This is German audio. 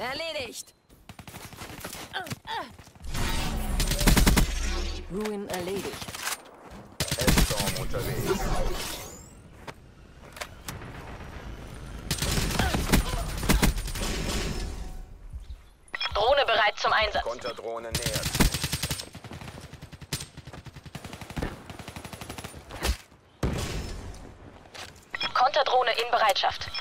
Erledigt. Ruin erledigt. Hellstorm unterwegs. Drohne bereit zum Einsatz. Konterdrohne nähert. Konterdrohne in Bereitschaft.